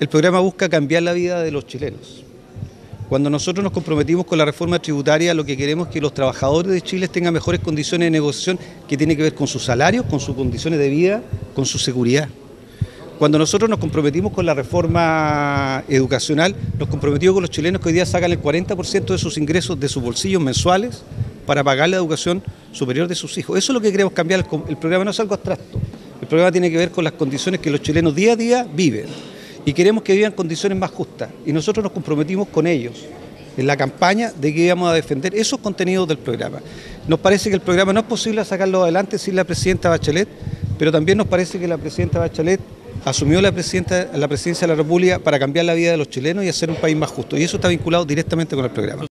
El programa busca cambiar la vida de los chilenos. Cuando nosotros nos comprometimos con la reforma tributaria, lo que queremos es que los trabajadores de Chile tengan mejores condiciones de negociación que tiene que ver con sus salarios, con sus condiciones de vida, con su seguridad. Cuando nosotros nos comprometimos con la reforma educacional, nos comprometimos con los chilenos que hoy día sacan el 40% de sus ingresos de sus bolsillos mensuales para pagar la educación superior de sus hijos. Eso es lo que queremos cambiar. El programa no es algo abstracto. El programa tiene que ver con las condiciones que los chilenos día a día viven. Y queremos que vivan condiciones más justas. Y nosotros nos comprometimos con ellos en la campaña de que íbamos a defender esos contenidos del programa. Nos parece que el programa no es posible sacarlo adelante sin la presidenta Bachelet, pero también nos parece que la presidenta Bachelet asumió la, presidenta, la presidencia de la República para cambiar la vida de los chilenos y hacer un país más justo. Y eso está vinculado directamente con el programa.